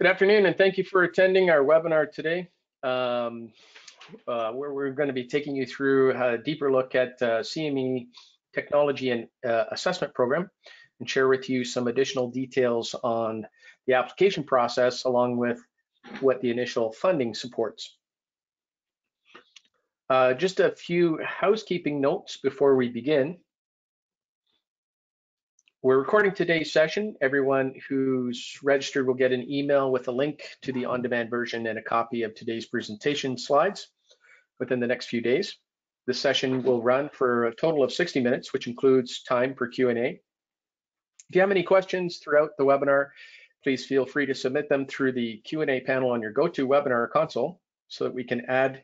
Good afternoon, and thank you for attending our webinar today, um, uh, where we're going to be taking you through a deeper look at uh, CME Technology and uh, Assessment Program and share with you some additional details on the application process along with what the initial funding supports. Uh, just a few housekeeping notes before we begin. We're recording today's session. Everyone who's registered will get an email with a link to the on-demand version and a copy of today's presentation slides within the next few days. The session will run for a total of 60 minutes, which includes time for Q&A. If you have any questions throughout the webinar, please feel free to submit them through the Q&A panel on your GoToWebinar console so that we can add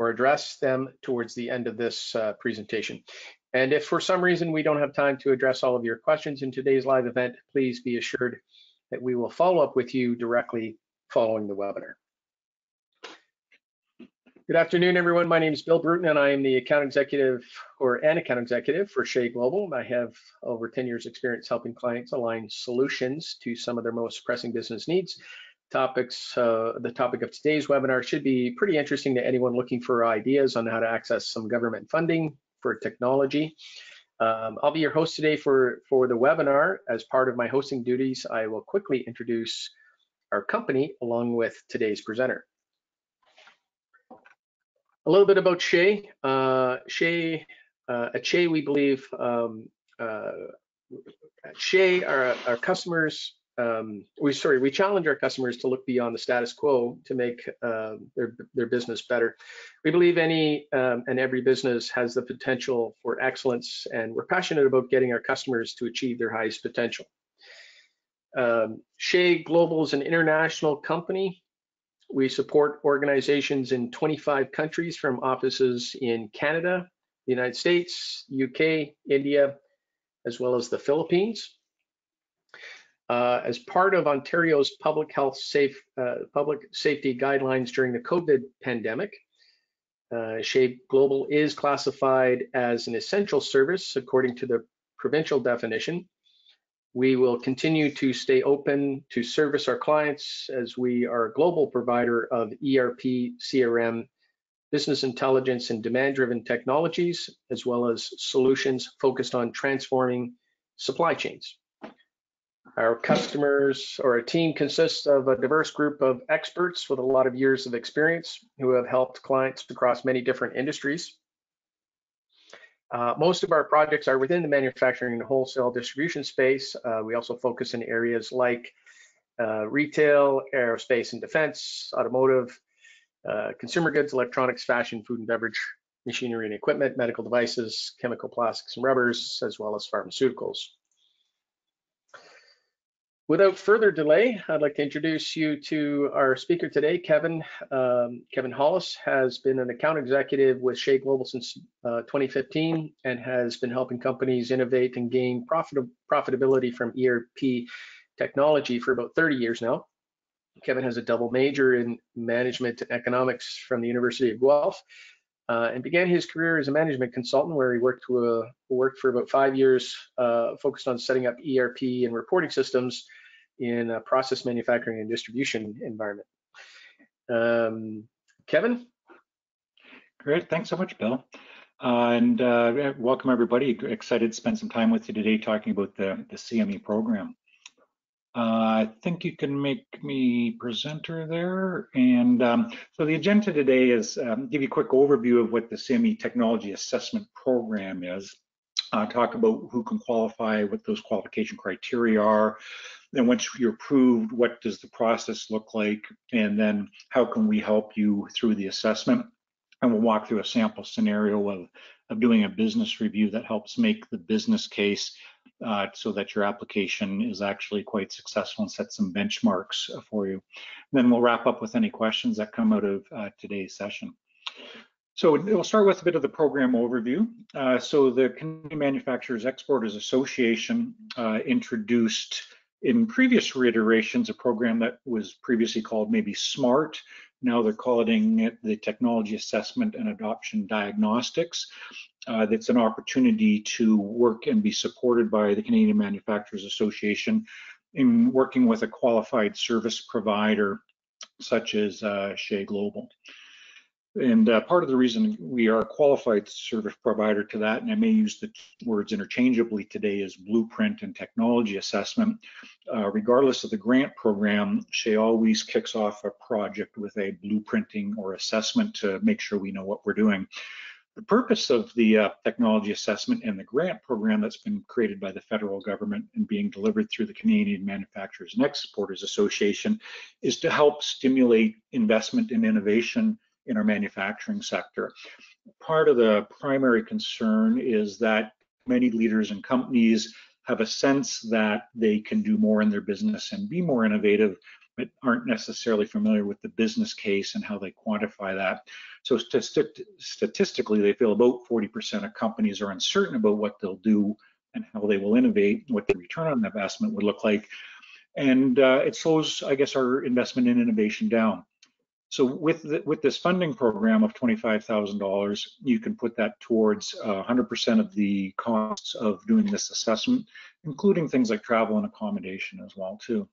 or address them towards the end of this uh, presentation. And if for some reason we don't have time to address all of your questions in today's live event, please be assured that we will follow up with you directly following the webinar. Good afternoon, everyone. My name is Bill Bruton, and I am the account executive or an account executive for Shea Global. I have over 10 years experience helping clients align solutions to some of their most pressing business needs. Topics, uh, the topic of today's webinar should be pretty interesting to anyone looking for ideas on how to access some government funding for technology. Um, I'll be your host today for, for the webinar. As part of my hosting duties, I will quickly introduce our company along with today's presenter. A little bit about Shea. Uh, Shea, uh, at Shea, we believe um, uh, at Shea, our, our customers um, we sorry we challenge our customers to look beyond the status quo to make uh, their their business better. We believe any um, and every business has the potential for excellence, and we're passionate about getting our customers to achieve their highest potential. Um, Shea Global is an international company. We support organizations in 25 countries from offices in Canada, the United States, UK, India, as well as the Philippines. Uh, as part of Ontario's public health safe uh, public safety guidelines during the COVID pandemic, uh, Shea Global is classified as an essential service according to the provincial definition. We will continue to stay open to service our clients as we are a global provider of ERP, CRM, business intelligence and demand-driven technologies, as well as solutions focused on transforming supply chains. Our customers or our team consists of a diverse group of experts with a lot of years of experience who have helped clients across many different industries. Uh, most of our projects are within the manufacturing and wholesale distribution space. Uh, we also focus in areas like uh, retail, aerospace and defense, automotive, uh, consumer goods, electronics, fashion, food and beverage, machinery and equipment, medical devices, chemical plastics and rubbers, as well as pharmaceuticals. Without further delay, I'd like to introduce you to our speaker today, Kevin. Um, Kevin Hollis has been an account executive with Shea Global since uh, 2015 and has been helping companies innovate and gain profit profitability from ERP technology for about 30 years now. Kevin has a double major in management and economics from the University of Guelph uh, and began his career as a management consultant where he worked, uh, worked for about five years, uh, focused on setting up ERP and reporting systems in a process manufacturing and distribution environment. Um, Kevin? Great, thanks so much, Bill. Uh, and uh, welcome everybody. Excited to spend some time with you today talking about the, the CME program. Uh, I think you can make me presenter there. And um, so the agenda today is um, give you a quick overview of what the CME Technology Assessment Program is. Uh, talk about who can qualify, what those qualification criteria are, then once you're approved, what does the process look like? And then how can we help you through the assessment? And we'll walk through a sample scenario of, of doing a business review that helps make the business case uh, so that your application is actually quite successful and set some benchmarks for you. And then we'll wrap up with any questions that come out of uh, today's session. So we'll start with a bit of the program overview. Uh, so the Canadian Manufacturers Exporters Association uh, introduced in previous reiterations, a program that was previously called maybe SMART, now they're calling it the Technology Assessment and Adoption Diagnostics. Uh, that's an opportunity to work and be supported by the Canadian Manufacturers Association in working with a qualified service provider such as uh, Shea Global. And uh, part of the reason we are a qualified service provider to that, and I may use the words interchangeably today, is blueprint and technology assessment. Uh, regardless of the grant program, Shea always kicks off a project with a blueprinting or assessment to make sure we know what we're doing. The purpose of the uh, technology assessment and the grant program that's been created by the federal government and being delivered through the Canadian Manufacturers and Exporters Association is to help stimulate investment and innovation in our manufacturing sector. Part of the primary concern is that many leaders and companies have a sense that they can do more in their business and be more innovative, but aren't necessarily familiar with the business case and how they quantify that. So statistically, they feel about 40% of companies are uncertain about what they'll do and how they will innovate, what the return on investment would look like. And uh, it slows, I guess, our investment in innovation down. So with the, with this funding program of $25,000, you can put that towards 100% uh, of the costs of doing this assessment, including things like travel and accommodation as well too.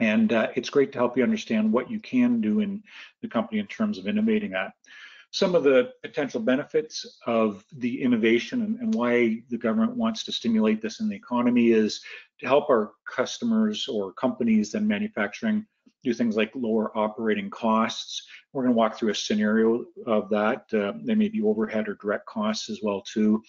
And uh, it's great to help you understand what you can do in the company in terms of innovating that. Some of the potential benefits of the innovation and, and why the government wants to stimulate this in the economy is to help our customers or companies and manufacturing do things like lower operating costs. We're going to walk through a scenario of that. Uh, there may be overhead or direct costs as well too.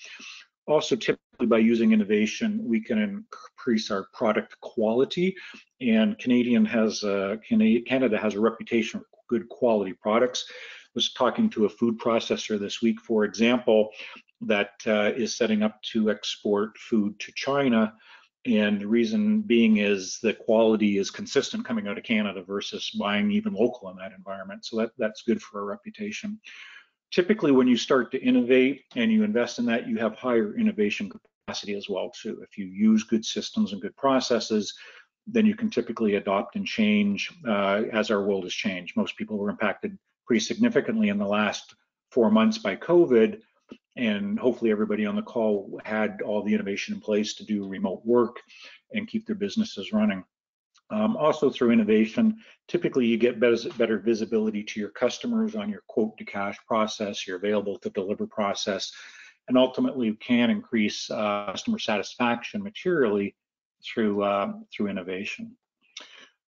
Also, typically by using innovation, we can increase our product quality. And Canadian has a, Canada has a reputation for good quality products. I was talking to a food processor this week, for example, that uh, is setting up to export food to China. And the reason being is the quality is consistent coming out of Canada versus buying even local in that environment. So that, that's good for our reputation typically when you start to innovate and you invest in that, you have higher innovation capacity as well too. If you use good systems and good processes, then you can typically adopt and change uh, as our world has changed. Most people were impacted pretty significantly in the last four months by COVID, and hopefully everybody on the call had all the innovation in place to do remote work and keep their businesses running. Um, also through innovation, typically you get better, visibility to your customers on your quote to cash process, your available to deliver process, and ultimately you can increase uh, customer satisfaction materially through, uh, through innovation.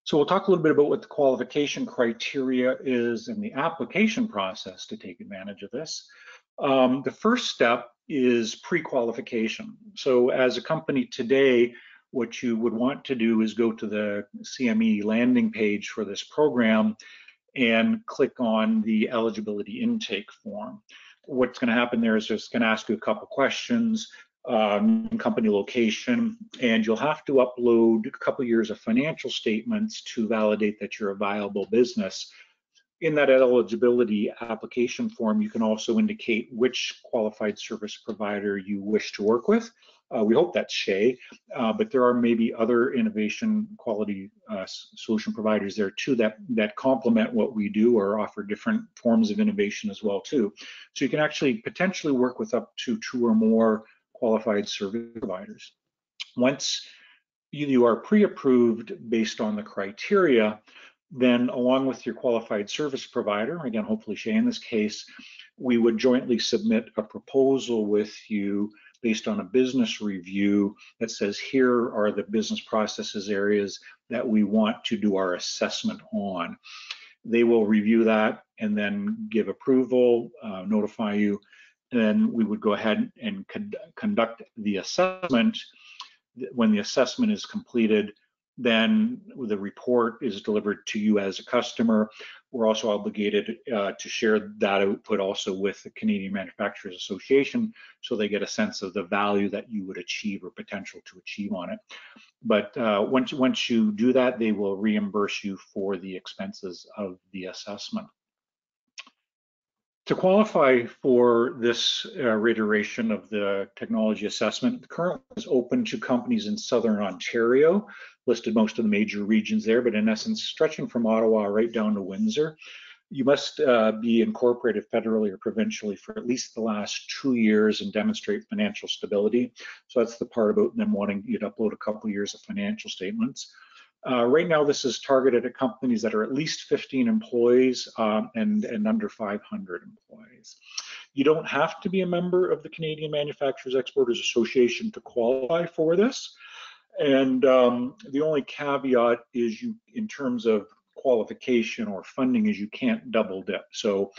So we'll talk a little bit about what the qualification criteria is and the application process to take advantage of this. Um, the first step is pre-qualification. So as a company today, what you would want to do is go to the CME landing page for this program and click on the eligibility intake form. What's going to happen there is just going to ask you a couple questions, um, company location, and you'll have to upload a couple years of financial statements to validate that you're a viable business. In that eligibility application form, you can also indicate which qualified service provider you wish to work with. Uh, we hope that's Shea, uh, but there are maybe other innovation quality uh, solution providers there too that that complement what we do or offer different forms of innovation as well too. So you can actually potentially work with up to two or more qualified service providers. Once you are pre-approved based on the criteria, then along with your qualified service provider, again, hopefully Shea in this case, we would jointly submit a proposal with you based on a business review that says here are the business processes areas that we want to do our assessment on. They will review that and then give approval, uh, notify you, and then we would go ahead and con conduct the assessment. When the assessment is completed, then the report is delivered to you as a customer. We're also obligated uh, to share that output also with the Canadian Manufacturers Association so they get a sense of the value that you would achieve or potential to achieve on it. But uh, once, once you do that, they will reimburse you for the expenses of the assessment. To qualify for this uh, reiteration of the technology assessment, currently is open to companies in Southern Ontario, listed most of the major regions there, but in essence, stretching from Ottawa right down to Windsor. You must uh, be incorporated federally or provincially for at least the last two years and demonstrate financial stability. So that's the part about them wanting you to upload a couple years of financial statements. Uh, right now, this is targeted at companies that are at least 15 employees um, and, and under 500 employees. You don't have to be a member of the Canadian Manufacturers Exporters Association to qualify for this. And um, the only caveat is you, in terms of qualification or funding, is you can't double dip. So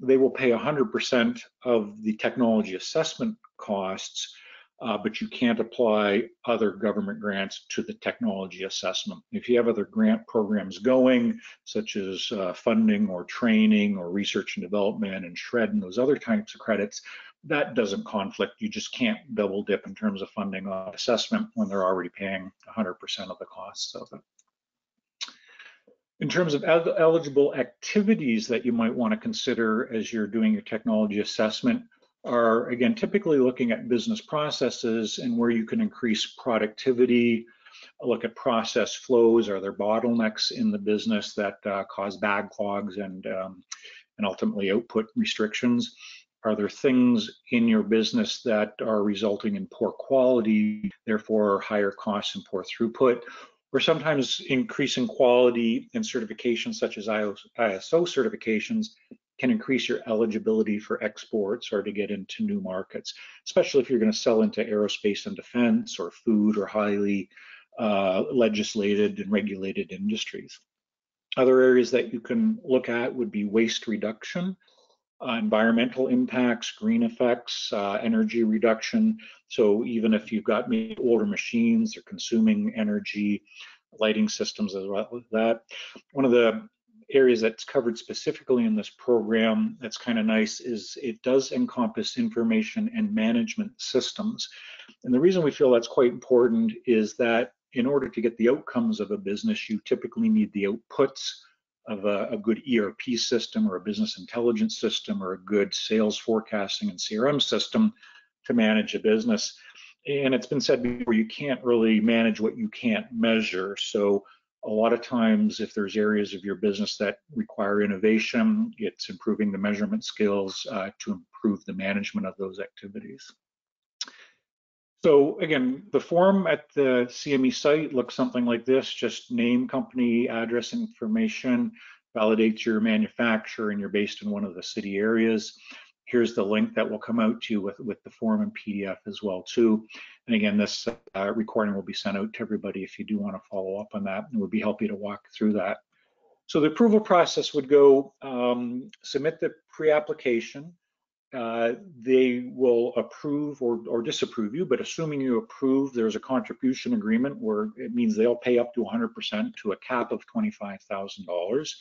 they will pay 100% of the technology assessment costs uh, but you can't apply other government grants to the technology assessment. If you have other grant programs going, such as uh, funding or training or research and development and SR&ED and those other types of credits, that doesn't conflict. You just can't double dip in terms of funding on assessment when they're already paying 100% of the costs of it. In terms of eligible activities that you might want to consider as you're doing your technology assessment, are again typically looking at business processes and where you can increase productivity look at process flows are there bottlenecks in the business that uh, cause backlogs and um, and ultimately output restrictions? Are there things in your business that are resulting in poor quality therefore higher costs and poor throughput? Or sometimes increasing quality and certifications such as ISO certifications can increase your eligibility for exports or to get into new markets, especially if you're going to sell into aerospace and defense or food or highly uh, legislated and regulated industries. Other areas that you can look at would be waste reduction, uh, environmental impacts, green effects, uh, energy reduction. So even if you've got maybe older machines, they're consuming energy, lighting systems as well as that. One of the areas that's covered specifically in this program that's kind of nice is it does encompass information and management systems. And the reason we feel that's quite important is that in order to get the outcomes of a business, you typically need the outputs of a, a good ERP system or a business intelligence system or a good sales forecasting and CRM system to manage a business. And it's been said before, you can't really manage what you can't measure. So a lot of times if there's areas of your business that require innovation, it's improving the measurement skills uh, to improve the management of those activities. So again, the form at the CME site looks something like this, just name, company, address information, validates your manufacturer and you're based in one of the city areas here's the link that will come out to you with, with the form and PDF as well too. And again, this uh, recording will be sent out to everybody if you do want to follow up on that, and we'd be happy to walk through that. So the approval process would go um, submit the pre-application. Uh, they will approve or, or disapprove you, but assuming you approve, there's a contribution agreement where it means they'll pay up to 100% to a cap of $25,000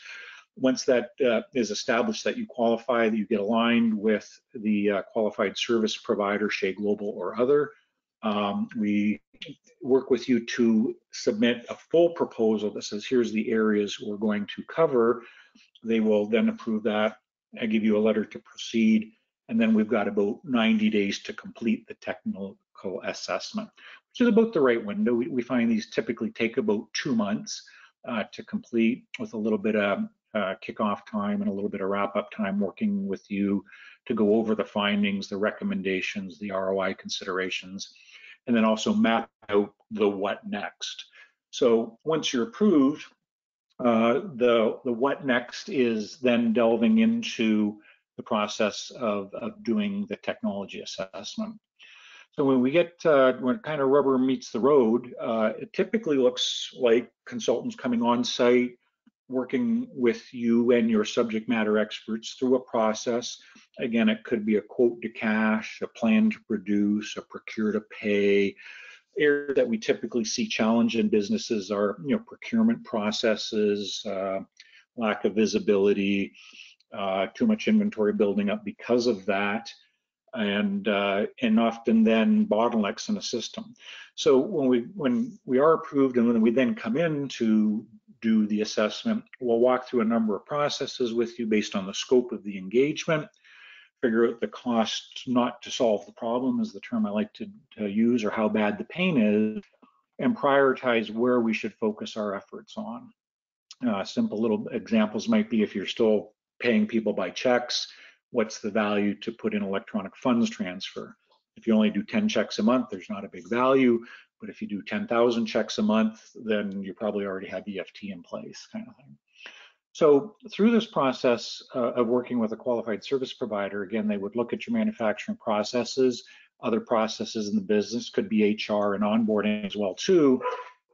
once that uh, is established that you qualify, that you get aligned with the uh, qualified service provider, Shea Global or other, um, we work with you to submit a full proposal that says, here's the areas we're going to cover. They will then approve that. I give you a letter to proceed. And then we've got about 90 days to complete the technical assessment, which is about the right window. We, we find these typically take about two months uh, to complete with a little bit of uh, kickoff time and a little bit of wrap up time working with you to go over the findings, the recommendations, the ROI considerations, and then also map out the what next. So once you're approved, uh, the, the what next is then delving into the process of, of doing the technology assessment. So when we get, uh, when kind of rubber meets the road, uh, it typically looks like consultants coming on site, working with you and your subject matter experts through a process. Again, it could be a quote to cash, a plan to produce, a procure to pay. Areas that we typically see challenge in businesses are, you know, procurement processes, uh, lack of visibility, uh, too much inventory building up because of that, and uh, and often then bottlenecks in the system. So when we when we are approved and when we then come in to do the assessment. We'll walk through a number of processes with you based on the scope of the engagement, figure out the cost not to solve the problem is the term I like to, to use or how bad the pain is, and prioritize where we should focus our efforts on. Uh, simple little examples might be if you're still paying people by checks, what's the value to put in electronic funds transfer? If you only do 10 checks a month, there's not a big value. But if you do 10,000 checks a month, then you probably already have EFT in place kind of thing. So through this process uh, of working with a qualified service provider, again, they would look at your manufacturing processes, other processes in the business, could be HR and onboarding as well too.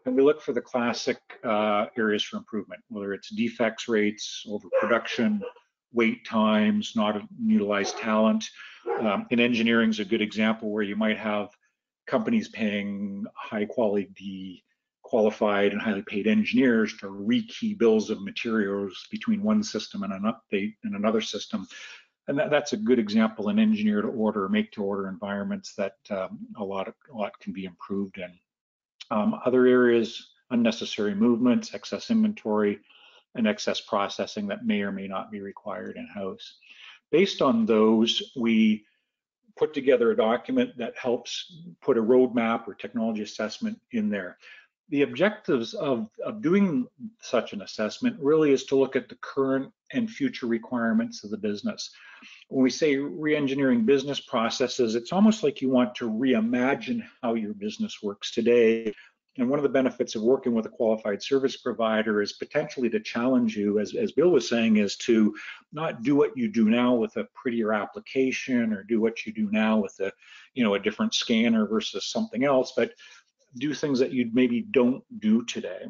And we look for the classic uh, areas for improvement, whether it's defects rates, overproduction, wait times, not utilized talent. Um, in engineering is a good example where you might have companies paying high quality qualified and highly paid engineers to rekey bills of materials between one system and an update in another system. And that, that's a good example in engineer to order, make to order environments that um, a lot of, a lot can be improved in. Um, other areas, unnecessary movements, excess inventory, and excess processing that may or may not be required in-house. Based on those, we put together a document that helps put a roadmap or technology assessment in there. The objectives of, of doing such an assessment really is to look at the current and future requirements of the business. When we say re-engineering business processes, it's almost like you want to reimagine how your business works today and one of the benefits of working with a qualified service provider is potentially to challenge you, as, as Bill was saying, is to not do what you do now with a prettier application or do what you do now with a, you know, a different scanner versus something else, but do things that you maybe don't do today.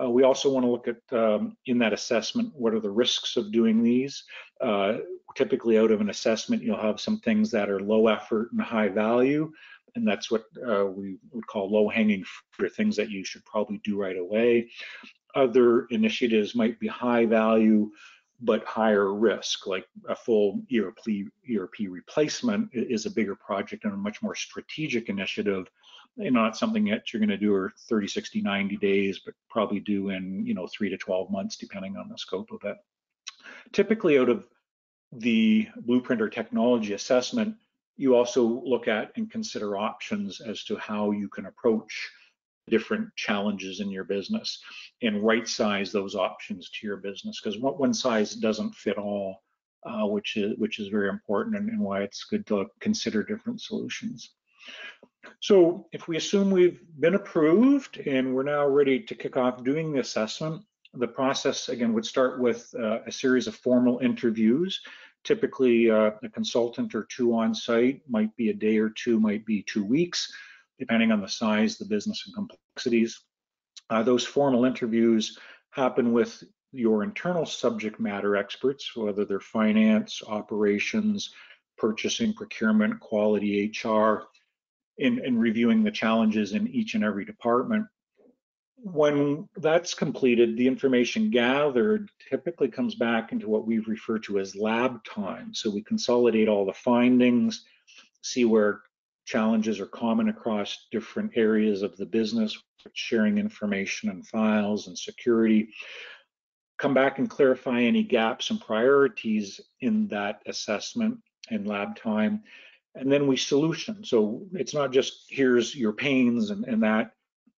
Uh, we also want to look at um, in that assessment what are the risks of doing these. Uh, typically, out of an assessment, you'll have some things that are low effort and high value, and that's what uh, we would call low-hanging fruit, things that you should probably do right away. Other initiatives might be high value, but higher risk, like a full ERP, ERP replacement is a bigger project and a much more strategic initiative. And not something that you're going to do or 30, 60, 90 days, but probably do in you know three to 12 months, depending on the scope of it. Typically, out of the blueprint or technology assessment, you also look at and consider options as to how you can approach different challenges in your business and right size those options to your business. Because one size doesn't fit all uh, which is which is very important and, and why it's good to consider different solutions. So if we assume we've been approved and we're now ready to kick off doing the assessment the process again would start with uh, a series of formal interviews Typically, uh, a consultant or two on site might be a day or two, might be two weeks, depending on the size, the business, and complexities. Uh, those formal interviews happen with your internal subject matter experts, whether they're finance, operations, purchasing, procurement, quality, HR, in, in reviewing the challenges in each and every department when that's completed, the information gathered typically comes back into what we refer to as lab time. So we consolidate all the findings, see where challenges are common across different areas of the business, sharing information and files and security. Come back and clarify any gaps and priorities in that assessment and lab time. And then we solution. So it's not just here's your pains and, and that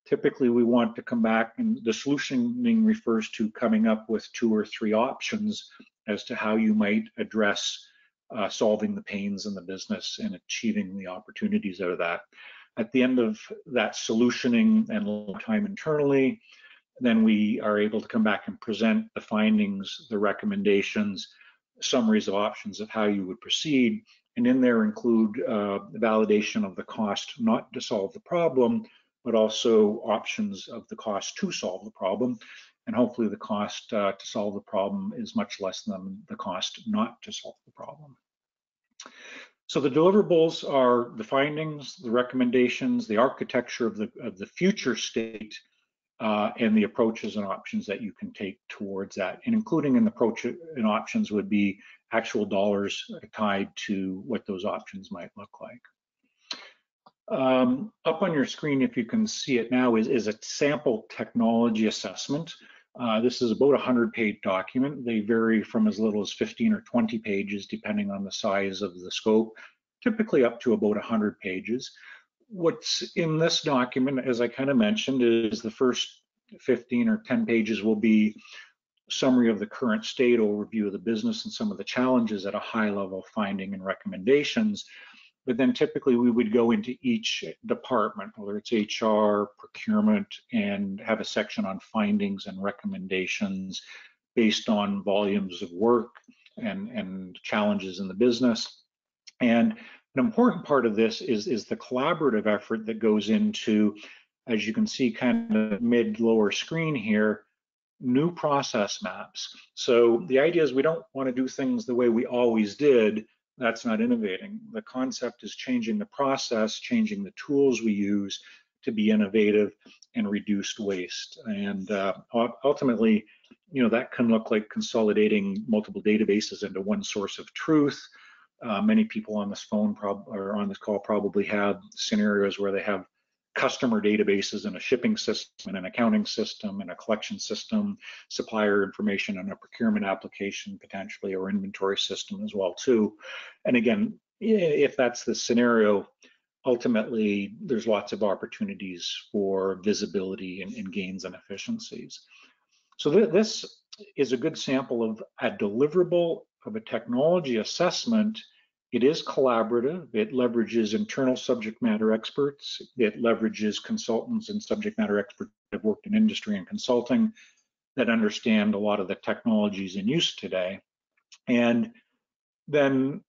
typically we want to come back and the solutioning refers to coming up with two or three options as to how you might address uh, solving the pains in the business and achieving the opportunities out of that. At the end of that solutioning and time internally, then we are able to come back and present the findings, the recommendations, summaries of options of how you would proceed, and in there include uh, validation of the cost not to solve the problem, but also options of the cost to solve the problem. And hopefully the cost uh, to solve the problem is much less than the cost not to solve the problem. So the deliverables are the findings, the recommendations, the architecture of the, of the future state, uh, and the approaches and options that you can take towards that. And including in the approach and options would be actual dollars tied to what those options might look like. Um, up on your screen, if you can see it now, is, is a sample technology assessment. Uh, this is about a 100 page document. They vary from as little as 15 or 20 pages, depending on the size of the scope, typically up to about 100 pages. What's in this document, as I kind of mentioned, is the first 15 or 10 pages will be summary of the current state, overview of the business and some of the challenges at a high level, finding and recommendations. But then typically we would go into each department, whether it's HR, procurement, and have a section on findings and recommendations based on volumes of work and, and challenges in the business. And an important part of this is, is the collaborative effort that goes into, as you can see kind of mid lower screen here, new process maps. So the idea is we don't want to do things the way we always did. That's not innovating. The concept is changing the process, changing the tools we use to be innovative and reduce waste. And uh, ultimately, you know, that can look like consolidating multiple databases into one source of truth. Uh, many people on this phone or on this call probably have scenarios where they have customer databases and a shipping system and an accounting system and a collection system, supplier information and a procurement application potentially or inventory system as well too. And again, if that's the scenario, ultimately there's lots of opportunities for visibility and, and gains and efficiencies. So th this is a good sample of a deliverable of a technology assessment it is collaborative. It leverages internal subject matter experts. It leverages consultants and subject matter experts that have worked in industry and consulting that understand a lot of the technologies in use today. And then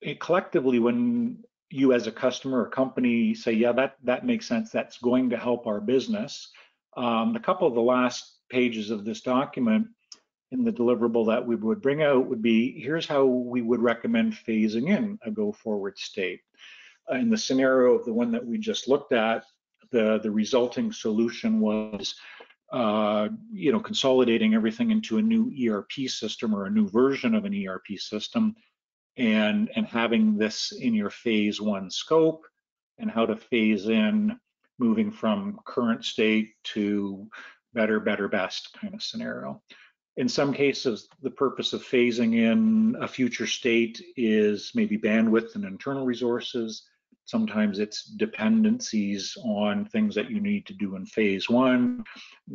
it collectively, when you as a customer or company say, yeah, that, that makes sense, that's going to help our business. Um, a couple of the last pages of this document in the deliverable that we would bring out would be, here's how we would recommend phasing in a go forward state. In the scenario of the one that we just looked at, the, the resulting solution was uh, you know, consolidating everything into a new ERP system or a new version of an ERP system and, and having this in your phase one scope and how to phase in moving from current state to better, better, best kind of scenario. In some cases, the purpose of phasing in a future state is maybe bandwidth and internal resources. Sometimes it's dependencies on things that you need to do in phase one.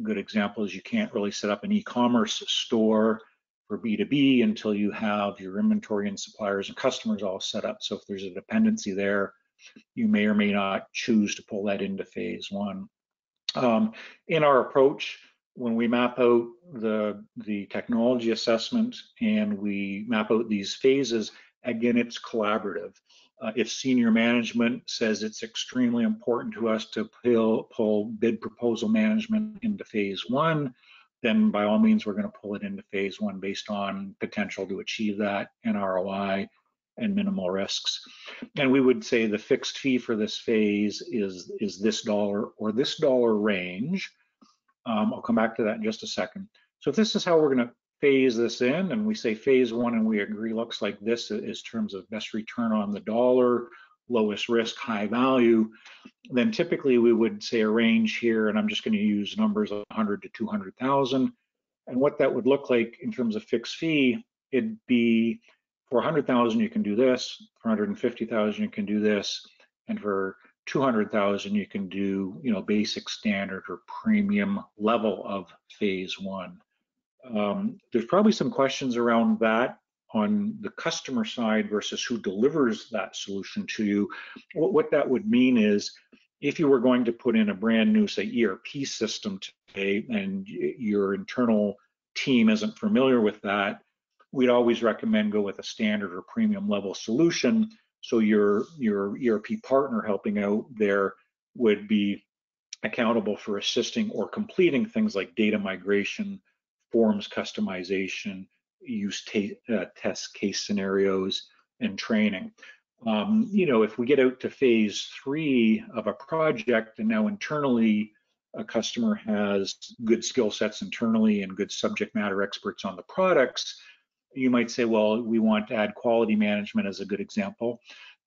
Good example is you can't really set up an e-commerce store for B2B until you have your inventory and suppliers and customers all set up. So if there's a dependency there, you may or may not choose to pull that into phase one. Um, in our approach, when we map out the, the technology assessment and we map out these phases, again, it's collaborative. Uh, if senior management says it's extremely important to us to pull, pull bid proposal management into phase one, then by all means, we're going to pull it into phase one based on potential to achieve that and ROI and minimal risks. And we would say the fixed fee for this phase is, is this dollar or this dollar range. Um, I'll come back to that in just a second. So if this is how we're going to phase this in, and we say phase one, and we agree looks like this is terms of best return on the dollar, lowest risk, high value, then typically we would say a range here, and I'm just going to use numbers of 100 to 200,000. And what that would look like in terms of fixed fee, it'd be for 100,000 you can do this, for 150,000 you can do this, and for 200,000, you can do, you know, basic standard or premium level of phase one. Um, there's probably some questions around that on the customer side versus who delivers that solution to you. What, what that would mean is if you were going to put in a brand new, say, ERP system today and your internal team isn't familiar with that, we'd always recommend go with a standard or premium level solution so your your ERP partner helping out there would be accountable for assisting or completing things like data migration, forms customization, use uh, test case scenarios, and training. Um, you know, if we get out to phase three of a project and now internally a customer has good skill sets internally and good subject matter experts on the products, you might say, well, we want to add quality management as a good example,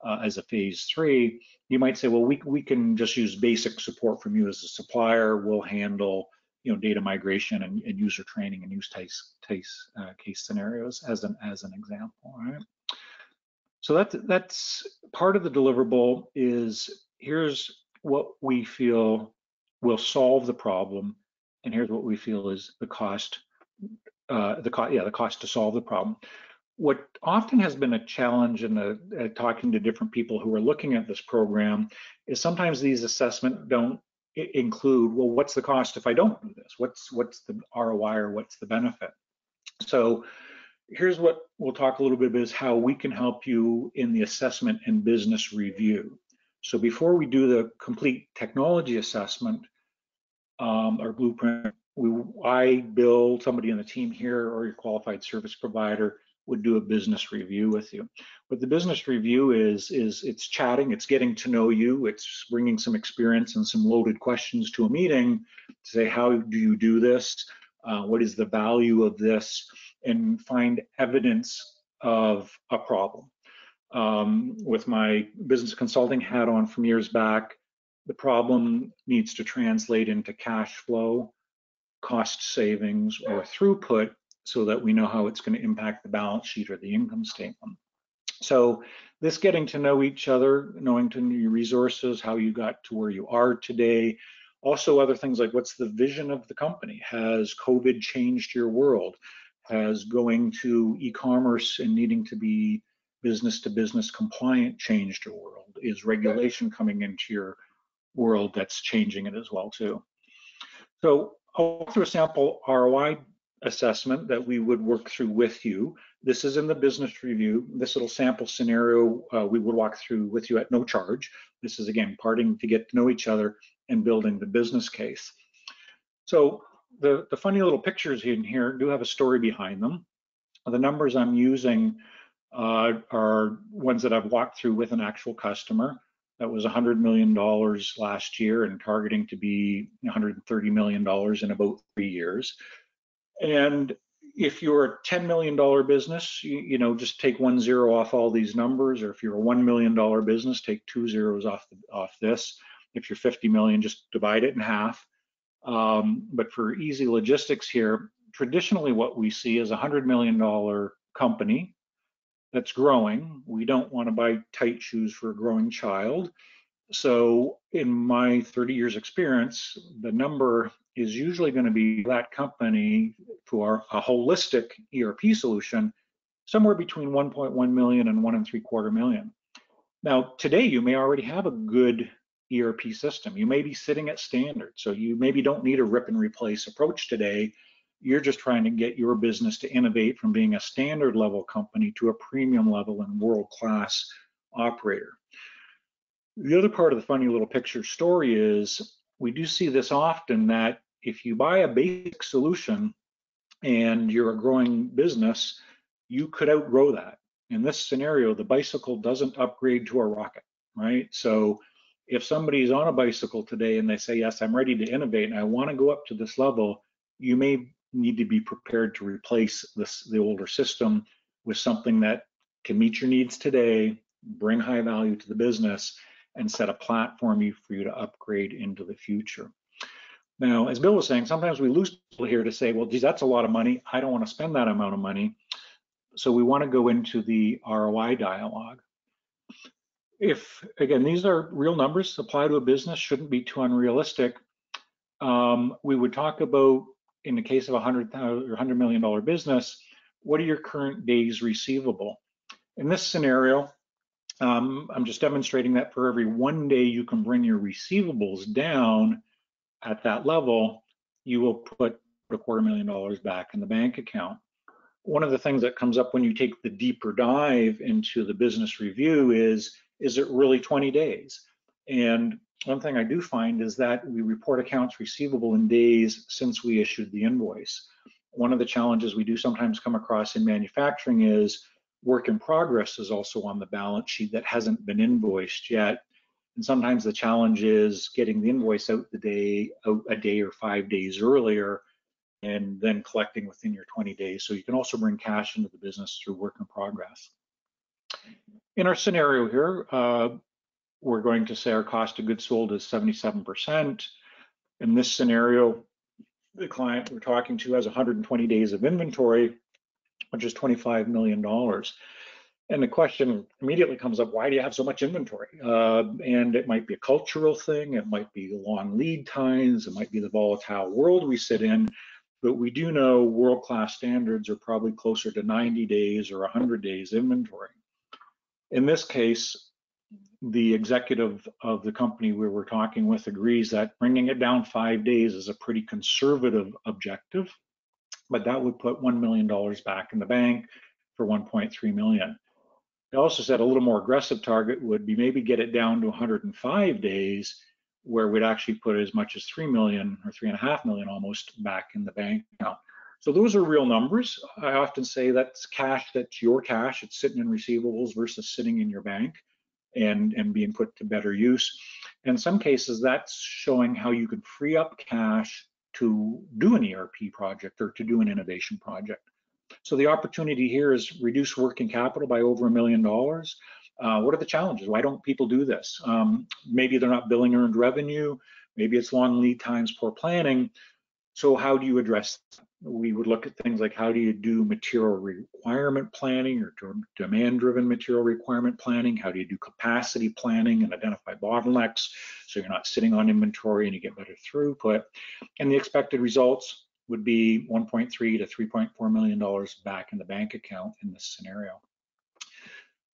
uh, as a phase three. You might say, well, we, we can just use basic support from you as a supplier. We'll handle you know, data migration and, and user training and use case, case, uh, case scenarios as an, as an example, right? So that's, that's part of the deliverable is here's what we feel will solve the problem and here's what we feel is the cost uh, the cost, yeah, the cost to solve the problem. what often has been a challenge in the, uh, talking to different people who are looking at this program is sometimes these assessments don't include, well, what's the cost if I don't do this? What's what's the ROI or what's the benefit? So here's what we'll talk a little bit about is how we can help you in the assessment and business review. So before we do the complete technology assessment um, or blueprint, we, I, Bill, somebody on the team here, or your qualified service provider would do a business review with you. What the business review is, is it's chatting, it's getting to know you, it's bringing some experience and some loaded questions to a meeting to say, how do you do this? Uh, what is the value of this? And find evidence of a problem. Um, with my business consulting hat on from years back, the problem needs to translate into cash flow, cost savings, or throughput so that we know how it's going to impact the balance sheet or the income statement. So this getting to know each other, knowing to know your resources, how you got to where you are today, also other things like what's the vision of the company? Has COVID changed your world? Has going to e-commerce and needing to be business to business compliant changed your world? Is regulation coming into your world that's changing it as well too? So I'll through a sample ROI assessment that we would work through with you. This is in the business review. This little sample scenario uh, we would walk through with you at no charge. This is again parting to get to know each other and building the business case. So the, the funny little pictures in here do have a story behind them. The numbers I'm using uh, are ones that I've walked through with an actual customer. That was $100 million last year and targeting to be $130 million in about three years. And if you're a $10 million business, you, you, know, just take one zero off all these numbers, or if you're a $1 million business, take two zeros off, the, off this. If you're 50 million, just divide it in half. Um, but for easy logistics here, traditionally what we see is a $100 million company that's growing. We don't want to buy tight shoes for a growing child. So in my 30 years experience, the number is usually going to be that company for a holistic ERP solution, somewhere between 1.1 million and one and three quarter million. Now, today you may already have a good ERP system. You may be sitting at standard, so you maybe don't need a rip and replace approach today. You're just trying to get your business to innovate from being a standard level company to a premium level and world class operator. The other part of the funny little picture story is we do see this often that if you buy a basic solution and you're a growing business, you could outgrow that. In this scenario, the bicycle doesn't upgrade to a rocket, right? So if somebody's on a bicycle today and they say, yes, I'm ready to innovate and I want to go up to this level, you may need to be prepared to replace this, the older system with something that can meet your needs today, bring high value to the business, and set a platform for you to upgrade into the future. Now, as Bill was saying, sometimes we lose people here to say, well, geez, that's a lot of money. I don't want to spend that amount of money. So we want to go into the ROI dialogue. If, again, these are real numbers, apply to a business, shouldn't be too unrealistic. Um, we would talk about, in the case of a $100, or $100 million business, what are your current days receivable? In this scenario, um, I'm just demonstrating that for every one day you can bring your receivables down, at that level, you will put a quarter million dollars back in the bank account. One of the things that comes up when you take the deeper dive into the business review is, is it really 20 days? And one thing I do find is that we report accounts receivable in days since we issued the invoice. One of the challenges we do sometimes come across in manufacturing is work in progress is also on the balance sheet that hasn't been invoiced yet. And sometimes the challenge is getting the invoice out the day, out a day or five days earlier, and then collecting within your 20 days. So you can also bring cash into the business through work in progress. In our scenario here, uh, we're going to say our cost of goods sold is 77%. In this scenario, the client we're talking to has 120 days of inventory, which is $25 million. And the question immediately comes up, why do you have so much inventory? Uh, and it might be a cultural thing, it might be long lead times, it might be the volatile world we sit in. but we do know world-class standards are probably closer to 90 days or 100 days inventory. In this case, the executive of the company we were talking with agrees that bringing it down five days is a pretty conservative objective, but that would put $1 million back in the bank for 1.3 million. They also said a little more aggressive target would be maybe get it down to 105 days where we'd actually put as much as 3 million or three and a half million almost back in the bank account. So those are real numbers. I often say that's cash that's your cash. It's sitting in receivables versus sitting in your bank and, and being put to better use. In some cases, that's showing how you can free up cash to do an ERP project or to do an innovation project. So the opportunity here is reduce working capital by over a million dollars. Uh, what are the challenges? Why don't people do this? Um, maybe they're not billing earned revenue. Maybe it's long lead times, poor planning. So how do you address we would look at things like how do you do material requirement planning or demand driven material requirement planning? How do you do capacity planning and identify bottlenecks so you're not sitting on inventory and you get better throughput? And the expected results would be 1.3 to 3.4 million dollars back in the bank account in this scenario.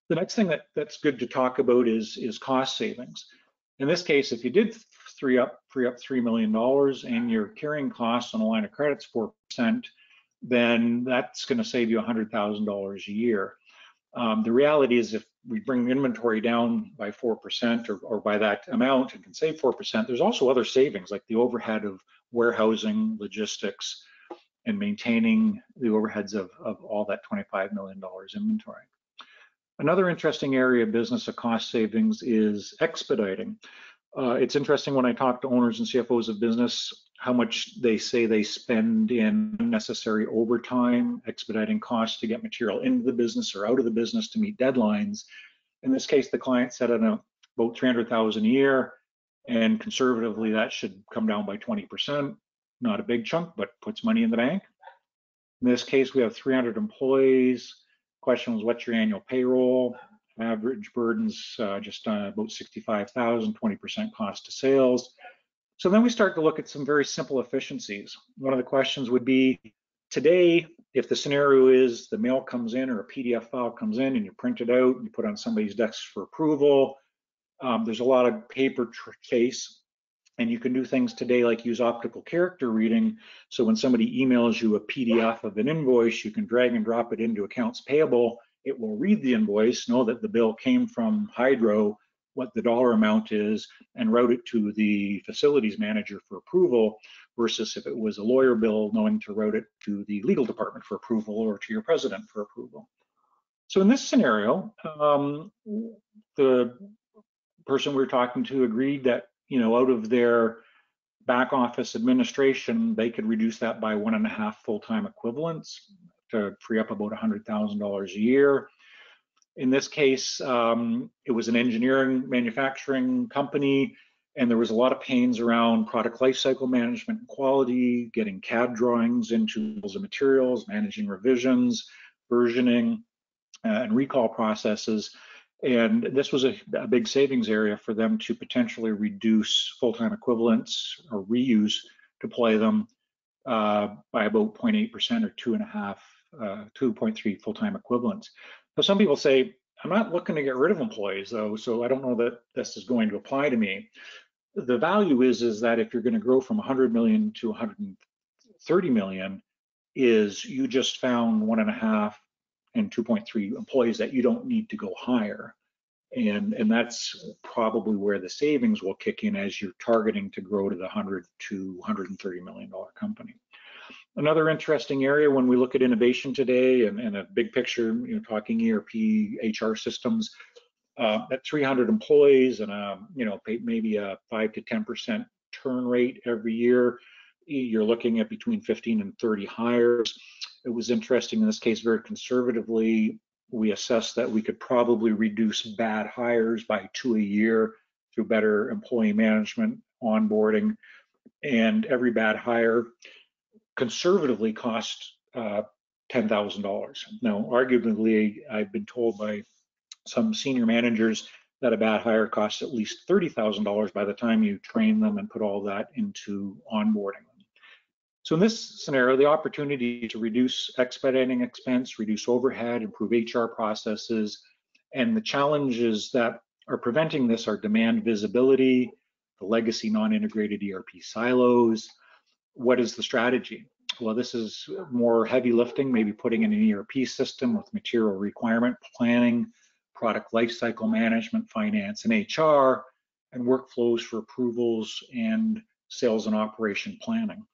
The next thing that, that's good to talk about is is cost savings. In this case if you did free up free up three million dollars and your carrying costs on a line of credits four percent, then that's going to save you a hundred thousand dollars a year. Um, the reality is if we bring inventory down by 4% or, or by that amount and can save 4%, there's also other savings like the overhead of warehousing, logistics, and maintaining the overheads of, of all that $25 million inventory. Another interesting area of business of cost savings is expediting. Uh, it's interesting when I talk to owners and CFOs of business how much they say they spend in unnecessary overtime, expediting costs to get material into the business or out of the business to meet deadlines. In this case, the client said on about 300,000 a year, and conservatively that should come down by 20%. Not a big chunk, but puts money in the bank. In this case, we have 300 employees. Question was, what's your annual payroll? Average burdens uh, just about 65,000, 20% cost to sales. So then we start to look at some very simple efficiencies. One of the questions would be, today, if the scenario is the mail comes in or a PDF file comes in and you print it out and you put on somebody's desk for approval, um, there's a lot of paper chase and you can do things today like use optical character reading. So when somebody emails you a PDF of an invoice, you can drag and drop it into accounts payable it will read the invoice, know that the bill came from Hydro, what the dollar amount is, and route it to the facilities manager for approval, versus if it was a lawyer bill, knowing to route it to the legal department for approval or to your president for approval. So in this scenario, um, the person we are talking to agreed that, you know, out of their back office administration, they could reduce that by one and a half full-time equivalents to free up about $100,000 a year. In this case, um, it was an engineering manufacturing company, and there was a lot of pains around product lifecycle management and quality, getting CAD drawings into the materials, managing revisions, versioning, uh, and recall processes. And this was a, a, big savings area for them to potentially reduce full-time equivalents or reuse, deploy them uh, by about 0.8% or two and a half uh, 2.3 full-time equivalents. So some people say, I'm not looking to get rid of employees though, so I don't know that this is going to apply to me. The value is, is that if you're gonna grow from 100 million to 130 million, is you just found one and a half and 2.3 employees that you don't need to go hire. And, and that's probably where the savings will kick in as you're targeting to grow to the 100 to 130 million dollar company. Another interesting area when we look at innovation today and, and a big picture, you know, talking ERP, HR systems, uh, at 300 employees and a, you know, maybe a five to 10% turn rate every year, you're looking at between 15 and 30 hires. It was interesting in this case, very conservatively, we assessed that we could probably reduce bad hires by two a year through better employee management, onboarding, and every bad hire conservatively cost uh, $10,000. Now, arguably, I've been told by some senior managers that a bad hire costs at least $30,000 by the time you train them and put all that into onboarding. So in this scenario, the opportunity to reduce expediting expense, reduce overhead, improve HR processes, and the challenges that are preventing this are demand visibility, the legacy non-integrated ERP silos. What is the strategy? Well, this is more heavy lifting, maybe putting in an ERP system with material requirement planning, product lifecycle management, finance, and HR, and workflows for approvals and sales and operation planning.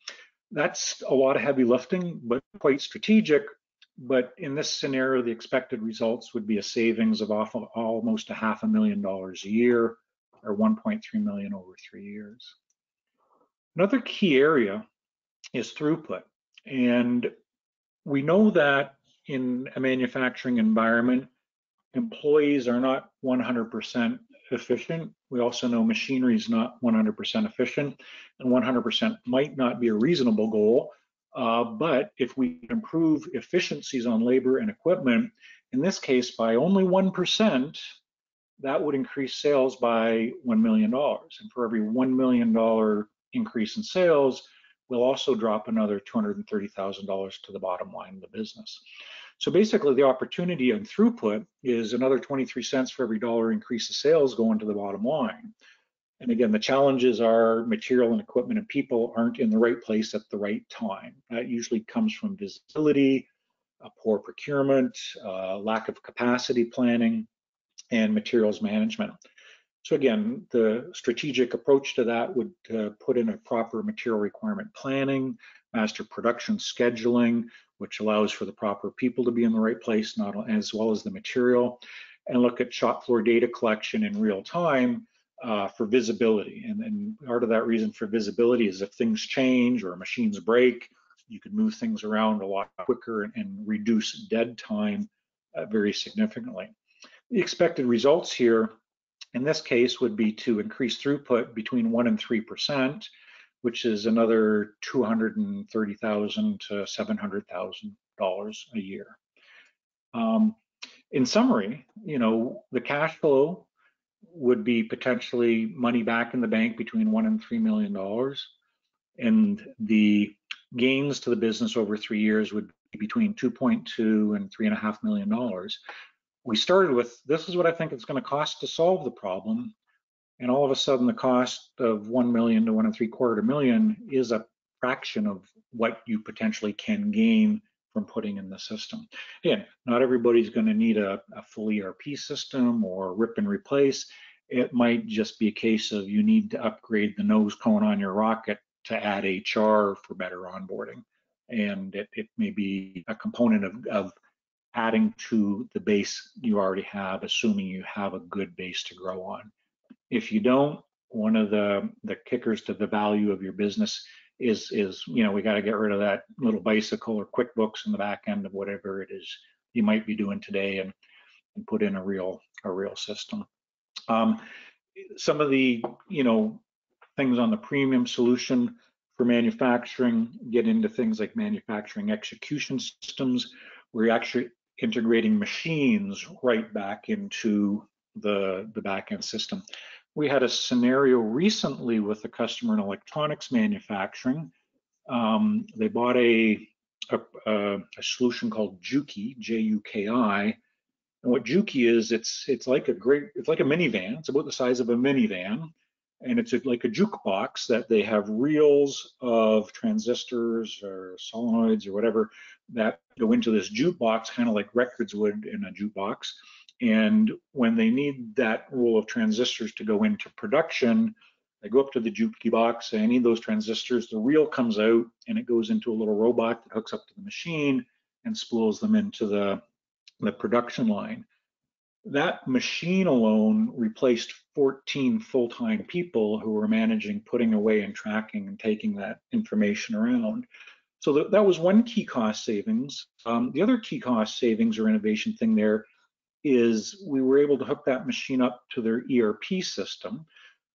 That's a lot of heavy lifting, but quite strategic. But in this scenario, the expected results would be a savings of almost a half a million dollars a year or 1.3 million over three years. Another key area is throughput. And we know that in a manufacturing environment, employees are not 100% efficient. We also know machinery is not 100% efficient, and 100% might not be a reasonable goal. Uh, but if we improve efficiencies on labor and equipment, in this case by only 1%, that would increase sales by $1 million. And for every $1 million increase in sales, we'll also drop another $230,000 to the bottom line of the business. So basically the opportunity on throughput is another 23 cents for every dollar increase of sales going to the bottom line. And again, the challenges are material and equipment and people aren't in the right place at the right time. That usually comes from visibility, poor procurement, uh, lack of capacity planning, and materials management. So again, the strategic approach to that would uh, put in a proper material requirement planning, master production scheduling, which allows for the proper people to be in the right place, not as well as the material, and look at shop floor data collection in real time uh, for visibility. And, and part of that reason for visibility is if things change or machines break, you can move things around a lot quicker and, and reduce dead time uh, very significantly. The expected results here in this case would be to increase throughput between 1 and 3%, which is another 230,000 to $700,000 a year. Um, in summary, you know, the cash flow would be potentially money back in the bank between one and three million dollars, and the gains to the business over three years would be between 2.2 and three and a half million dollars we started with this is what I think it's going to cost to solve the problem. And all of a sudden, the cost of one million to one and three quarter million is a fraction of what you potentially can gain from putting in the system. Again, not everybody's going to need a, a full ERP system or rip and replace. It might just be a case of you need to upgrade the nose cone on your rocket to add HR for better onboarding. And it, it may be a component of, of adding to the base you already have, assuming you have a good base to grow on. If you don't, one of the the kickers to the value of your business is is you know we got to get rid of that little bicycle or QuickBooks in the back end of whatever it is you might be doing today and and put in a real a real system. Um, some of the you know things on the premium solution for manufacturing get into things like manufacturing execution systems where you actually integrating machines right back into the, the backend system. We had a scenario recently with a customer in electronics manufacturing. Um, they bought a, a, a, solution called Juki, J-U-K-I. And what Juki is, it's it's like a great, it's like a minivan. It's about the size of a minivan, and it's like a jukebox that they have reels of transistors or solenoids or whatever that go into this jukebox, kind of like records would in a jukebox. And when they need that rule of transistors to go into production, they go up to the jukebox, say, I need those transistors. The reel comes out and it goes into a little robot that hooks up to the machine and spools them into the, the production line. That machine alone replaced 14 full-time people who were managing putting away and tracking and taking that information around. So th that was one key cost savings. Um, the other key cost savings or innovation thing there is we were able to hook that machine up to their ERP system.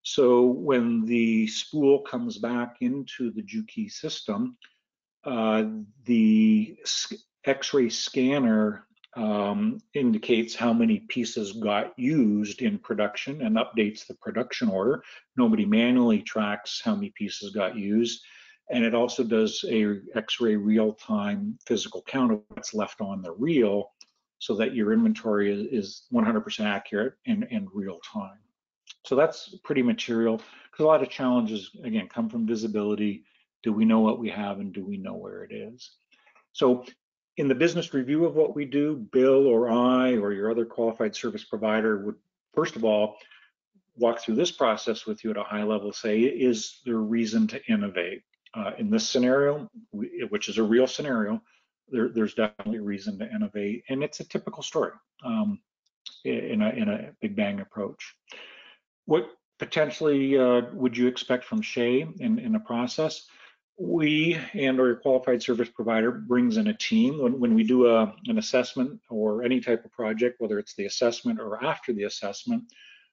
So when the spool comes back into the Juki system, uh, the X-ray scanner um, indicates how many pieces got used in production and updates the production order. Nobody manually tracks how many pieces got used and it also does a X-ray real-time physical count of what's left on the reel so that your inventory is 100% accurate and, and real time. So that's pretty material because a lot of challenges, again, come from visibility. Do we know what we have and do we know where it is? So in the business review of what we do, Bill or I or your other qualified service provider would, first of all, walk through this process with you at a high level, say, is there reason to innovate? Uh, in this scenario, which is a real scenario, there, there's definitely reason to innovate, and it's a typical story um, in, a, in a big bang approach. What potentially uh, would you expect from SHEA in, in a process? We and our qualified service provider brings in a team. When, when we do a, an assessment or any type of project, whether it's the assessment or after the assessment,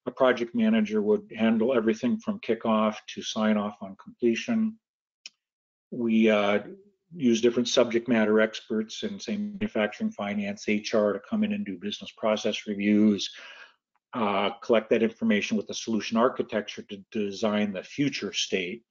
a project manager would handle everything from kickoff to sign off on completion, we uh, use different subject matter experts in say manufacturing, finance, HR to come in and do business process reviews, uh, collect that information with the solution architecture to design the future state.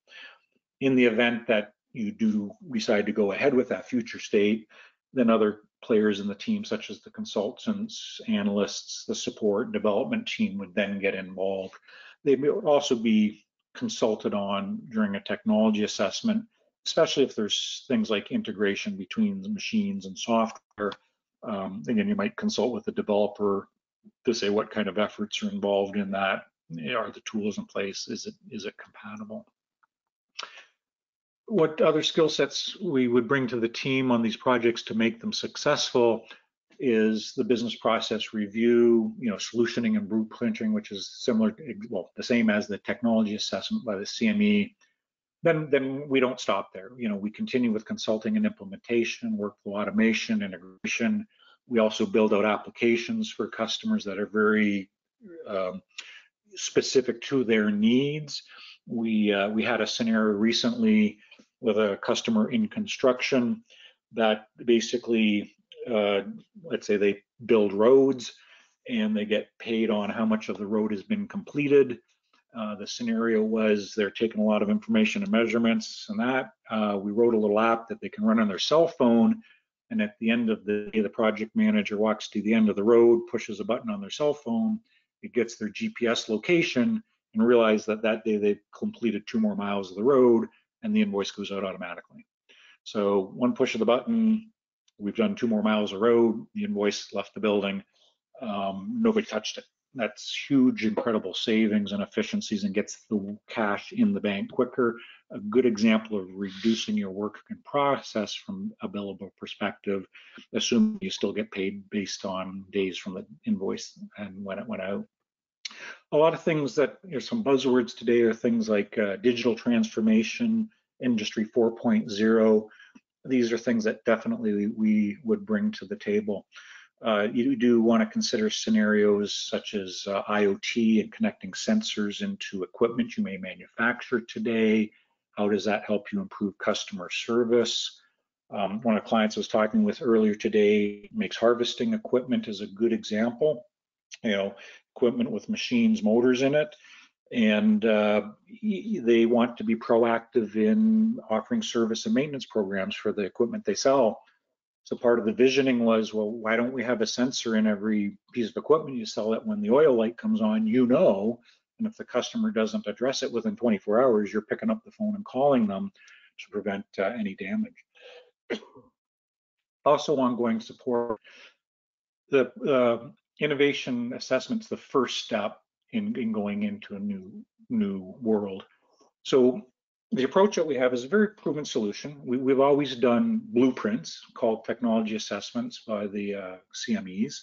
In the event that you do decide to go ahead with that future state, then other players in the team, such as the consultants, analysts, the support development team would then get involved. They would also be consulted on during a technology assessment especially if there's things like integration between the machines and software. Um, again, you might consult with the developer to say what kind of efforts are involved in that. Are the tools in place? Is it is it compatible? What other skill sets we would bring to the team on these projects to make them successful is the business process review, you know, solutioning and blueprinting, which is similar, well, the same as the technology assessment by the CME, then then we don't stop there. You know, we continue with consulting and implementation, workflow automation, integration. We also build out applications for customers that are very um, specific to their needs. We uh, we had a scenario recently with a customer in construction that basically, uh, let's say they build roads and they get paid on how much of the road has been completed uh, the scenario was they're taking a lot of information and measurements and that. Uh, we wrote a little app that they can run on their cell phone. And at the end of the day, the project manager walks to the end of the road, pushes a button on their cell phone, it gets their GPS location and realize that that day they've completed two more miles of the road and the invoice goes out automatically. So one push of the button, we've done two more miles of road, the invoice left the building, um, nobody touched it that's huge, incredible savings and efficiencies and gets the cash in the bank quicker. A good example of reducing your work and process from a billable perspective, assuming you still get paid based on days from the invoice and when it went out. A lot of things that there's some buzzwords today are things like uh, digital transformation, industry 4.0. These are things that definitely we would bring to the table. Uh, you do want to consider scenarios such as uh, IoT and connecting sensors into equipment you may manufacture today. How does that help you improve customer service? Um, one of the clients I was talking with earlier today makes harvesting equipment as a good example. You know, equipment with machines, motors in it, and uh, they want to be proactive in offering service and maintenance programs for the equipment they sell so part of the visioning was, well, why don't we have a sensor in every piece of equipment you sell that when the oil light comes on, you know, and if the customer doesn't address it within 24 hours, you're picking up the phone and calling them to prevent uh, any damage. Also ongoing support. The uh, innovation assessment's the first step in, in going into a new new world. So the approach that we have is a very proven solution. We, have always done blueprints called technology assessments by the uh, CMEs.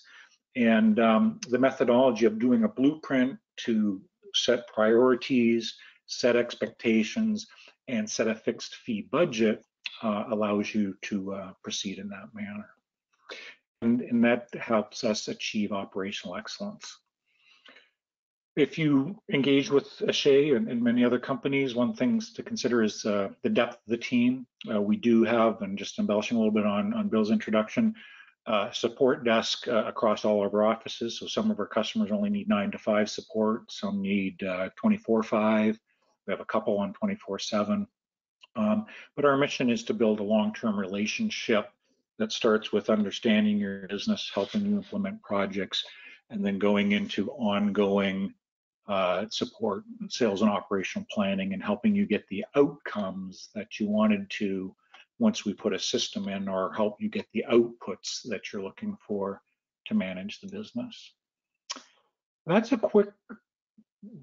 And um, the methodology of doing a blueprint to set priorities, set expectations, and set a fixed fee budget uh, allows you to uh, proceed in that manner. And, and that helps us achieve operational excellence if you engage with SHEA and, and, many other companies, one thing to consider is uh, the depth of the team. Uh, we do have, and just embellishing a little bit on, on Bill's introduction, uh, support desk uh, across all of our offices. So some of our customers only need nine to five support, some need uh, 24-5. We have a couple on 24-7. Um, but our mission is to build a long-term relationship that starts with understanding your business, helping you implement projects, and then going into ongoing uh, support, sales and operational planning, and helping you get the outcomes that you wanted to once we put a system in or help you get the outputs that you're looking for to manage the business. That's a quick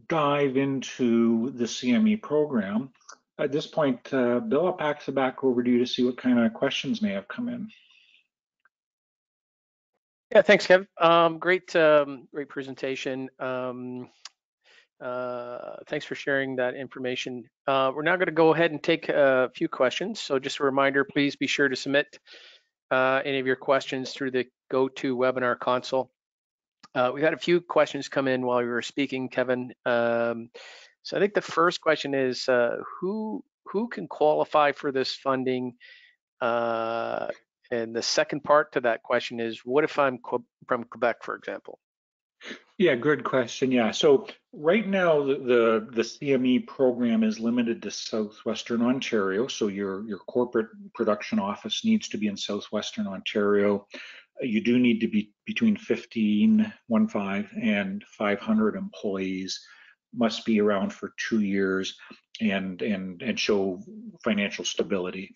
dive into the CME program. At this point, uh, Bill, I'll pass it back over to you to see what kind of questions may have come in. Yeah, thanks, Kev. Um, great, um, great presentation. Um, uh, thanks for sharing that information. Uh, we're now going to go ahead and take a few questions. So just a reminder, please be sure to submit uh, any of your questions through the GoToWebinar console. Uh, we've had a few questions come in while we were speaking, Kevin. Um, so I think the first question is uh, who who can qualify for this funding? And the second part to that question is, what if I'm from Quebec, for example? Yeah, good question. Yeah, so right now the, the, the CME program is limited to southwestern Ontario. So your your corporate production office needs to be in southwestern Ontario. You do need to be between 15, 1, 5, and 500 employees. Must be around for two years and and and show financial stability.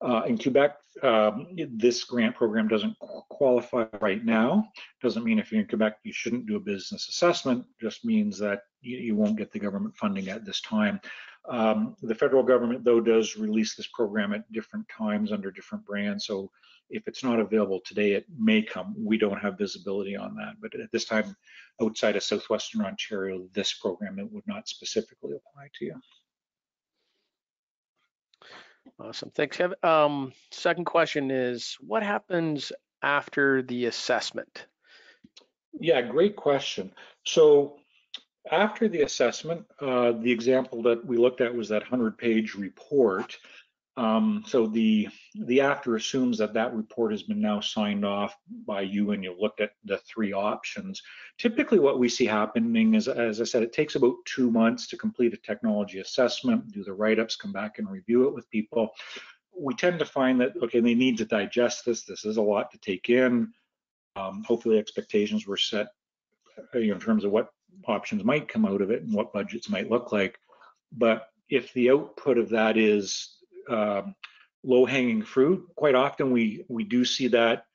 Uh, in Quebec, um, this grant program doesn't qualify right now. Doesn't mean if you're in Quebec you shouldn't do a business assessment. Just means that you, you won't get the government funding at this time. Um, the federal government, though, does release this program at different times under different brands. So if it's not available today, it may come. We don't have visibility on that. But at this time, outside of southwestern Ontario, this program it would not specifically apply to you. Awesome. Thanks, Kevin. Um, second question is, what happens after the assessment? Yeah, great question. So after the assessment, uh, the example that we looked at was that 100-page report. Um, so the the after assumes that that report has been now signed off by you and you looked at the three options. Typically what we see happening is, as I said, it takes about two months to complete a technology assessment, do the write-ups, come back and review it with people. We tend to find that, okay, they need to digest this. This is a lot to take in. Um, hopefully expectations were set uh, you know, in terms of what options might come out of it and what budgets might look like. But if the output of that is um, low-hanging fruit. Quite often we we do see that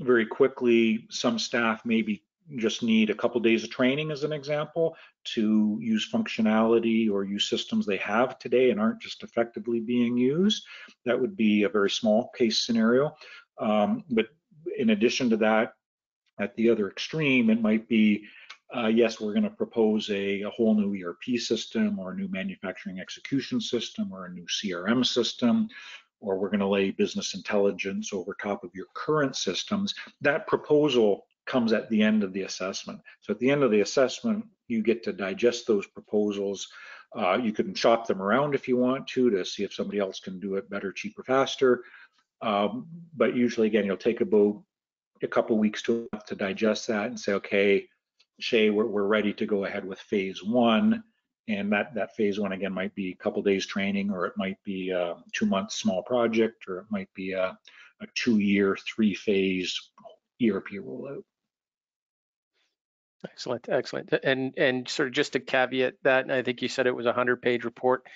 very quickly. Some staff maybe just need a couple days of training as an example to use functionality or use systems they have today and aren't just effectively being used. That would be a very small case scenario. Um, but in addition to that, at the other extreme, it might be uh, yes, we're going to propose a, a, whole new ERP system or a new manufacturing execution system or a new CRM system, or we're going to lay business intelligence over top of your current systems. That proposal comes at the end of the assessment. So at the end of the assessment, you get to digest those proposals. Uh, you can shop them around if you want to to see if somebody else can do it better, cheaper, faster. Um, but usually, again, you'll take about a couple weeks to, to digest that and say, okay, SHEA, we're, we're ready to go ahead with phase one. And that, that phase one again might be a couple days training, or it might be a two month small project, or it might be a, a two year, three phase ERP rollout. Excellent, excellent. And and sort of just to caveat that, I think you said it was a hundred page report,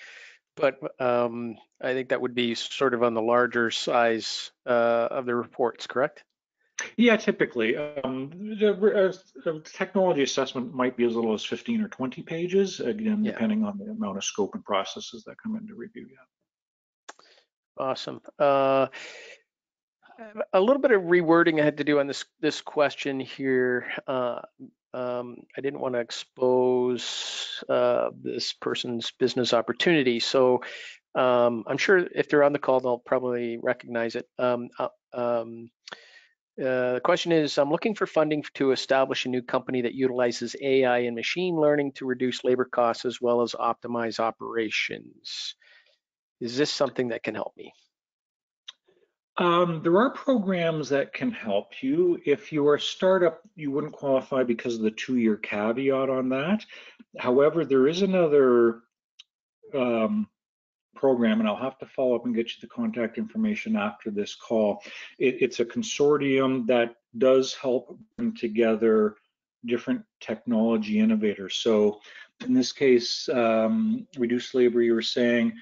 but um, I think that would be sort of on the larger size uh, of the reports, correct? Yeah, typically. Um, the uh, technology assessment might be as little as 15 or 20 pages, again, yeah. depending on the amount of scope and processes that come into review. Yeah. Awesome. Uh, a little bit of rewording I had to do on this this question here. Uh, um, I didn't want to expose uh, this person's business opportunity, so um, I'm sure if they're on the call, they'll probably recognize it. Uh, the question is, I'm looking for funding to establish a new company that utilizes AI and machine learning to reduce labor costs as well as optimize operations. Is this something that can help me? Um, there are programs that can help you. If you are a startup, you wouldn't qualify because of the two-year caveat on that. However, there is another um, program, and I'll have to follow up and get you the contact information after this call. It, it's a consortium that does help bring together different technology innovators. So in this case, um, reduced labor, you were saying,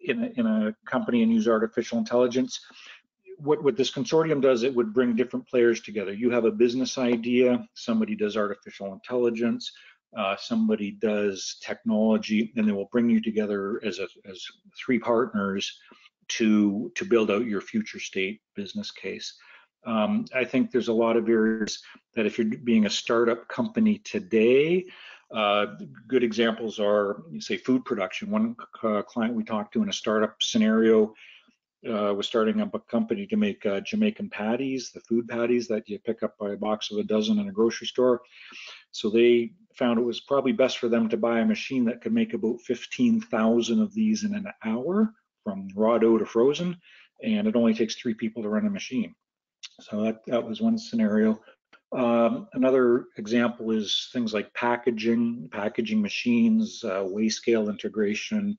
in a, in a company and use artificial intelligence, what, what this consortium does, it would bring different players together. You have a business idea, somebody does artificial intelligence, uh, somebody does technology, and they will bring you together as, a, as three partners to, to build out your future state business case. Um, I think there's a lot of areas that if you're being a startup company today, uh, good examples are, say, food production. One uh, client we talked to in a startup scenario uh, was starting up a company to make uh, Jamaican patties, the food patties that you pick up by a box of a dozen in a grocery store. So they found it was probably best for them to buy a machine that could make about 15,000 of these in an hour from raw dough to frozen, and it only takes three people to run a machine. So that, that was one scenario. Um, another example is things like packaging, packaging machines, uh, weigh scale integration,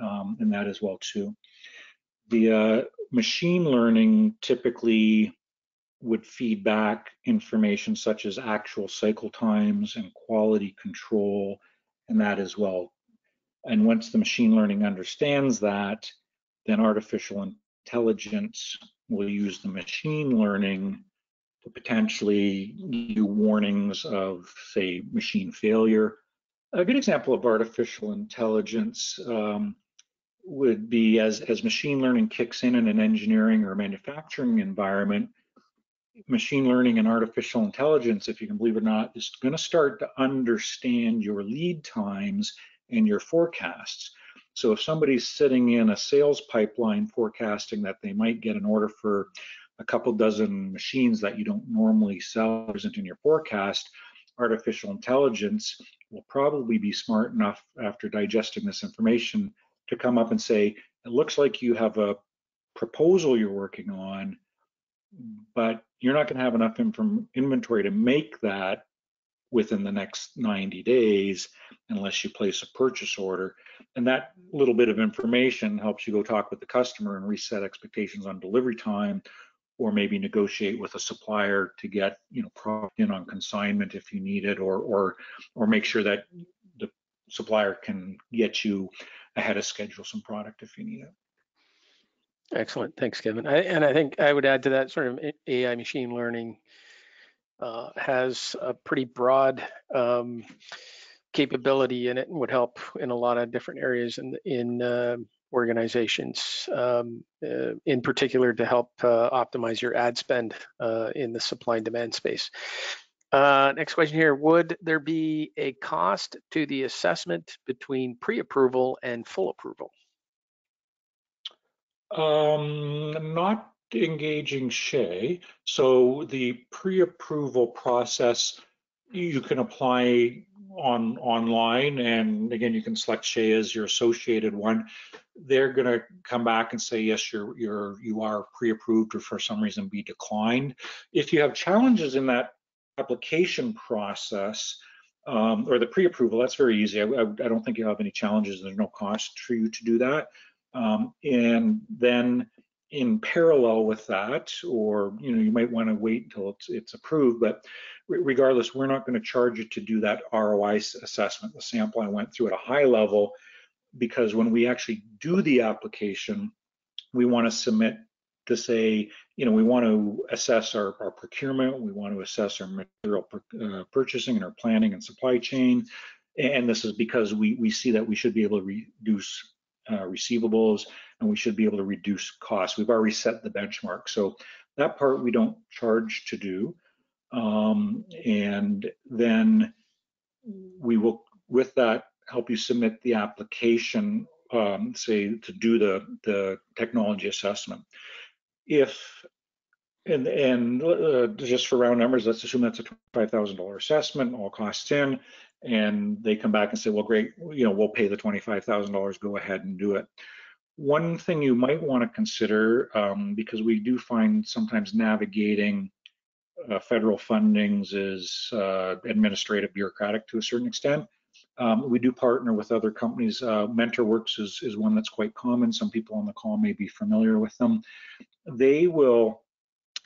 um, and that as well too. The uh, machine learning typically would feed back information such as actual cycle times and quality control and that as well. And once the machine learning understands that, then artificial intelligence will use the machine learning to potentially do warnings of, say, machine failure. A good example of artificial intelligence um, would be as, as machine learning kicks in in an engineering or manufacturing environment, machine learning and artificial intelligence, if you can believe it or not, is going to start to understand your lead times and your forecasts. So if somebody's sitting in a sales pipeline forecasting that they might get an order for a couple dozen machines that you don't normally sell present in your forecast, artificial intelligence will probably be smart enough after digesting this information to come up and say, it looks like you have a proposal you're working on, but you're not going to have enough inventory to make that within the next 90 days unless you place a purchase order. And that little bit of information helps you go talk with the customer and reset expectations on delivery time or maybe negotiate with a supplier to get you know product in on consignment if you need it or or or make sure that the supplier can get you ahead of schedule some product if you need it. Excellent, thanks, Kevin. I, and I think I would add to that sort of AI machine learning uh, has a pretty broad um, capability in it and would help in a lot of different areas in in uh, organizations, um, uh, in particular to help uh, optimize your ad spend uh, in the supply and demand space. Uh, next question here, would there be a cost to the assessment between pre-approval and full approval? Um, not engaging SHEA. So the pre-approval process, you can apply on online and again you can select SHEA as your associated one they're going to come back and say yes you're you're you are pre-approved or for some reason be declined if you have challenges in that application process um, or the pre-approval that's very easy. I, I, I, don't think you have any challenges there's no cost for you to do that. Um, and then in parallel with that or you know you might want to wait until it's, it's approved but regardless we're not going to charge you to do that ROI assessment. The sample I went through at a high level because when we actually do the application, we want to submit to say, you know, we want to assess our, our procurement, we want to assess our material uh, purchasing and our planning and supply chain. And this is because we, we see that we should be able to reduce uh, receivables and we should be able to reduce costs. We've already set the benchmark. So that part we don't charge to do. Um, and then we will, with that help you submit the application, um, say to do the, the technology assessment. If, and, and uh, just for round numbers, let's assume that's a $25,000 assessment, all costs in, and they come back and say, well, great, you know, we'll pay the $25,000, go ahead and do it. One thing you might want to consider, um, because we do find sometimes navigating uh, federal fundings is uh, administrative bureaucratic to a certain extent, Um, we do partner with other companies. Uh, MentorWorks is, is one that's quite common. Some people on the call may be familiar with them. They will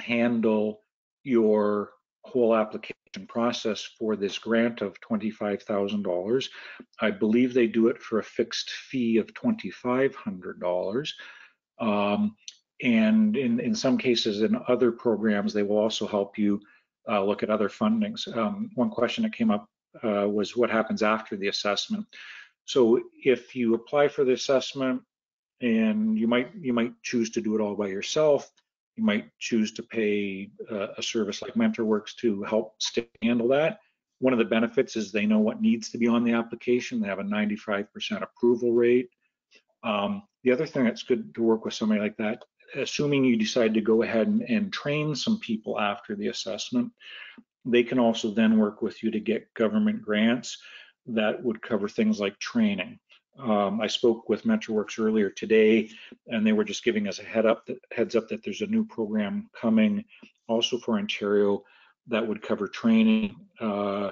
handle your whole application process for this grant of $25,000. I believe they do it for a fixed fee of $2,500. Um, and in, in some cases, in other programs, they will also help you uh, look at other fundings. Um, one question that came up uh, was what happens after the assessment. So if you apply for the assessment and you might you might choose to do it all by yourself, you might choose to pay uh, a service like MentorWorks to help handle that. One of the benefits is they know what needs to be on the application. They have a 95% approval rate. Um, the other thing that's good to work with somebody like that, assuming you decide to go ahead and, and train some people after the assessment, they can also then work with you to get government grants that would cover things like training. Um, I spoke with MentorWorks earlier today, and they were just giving us a head up, that, heads up that there's a new program coming also for Ontario that would cover training uh,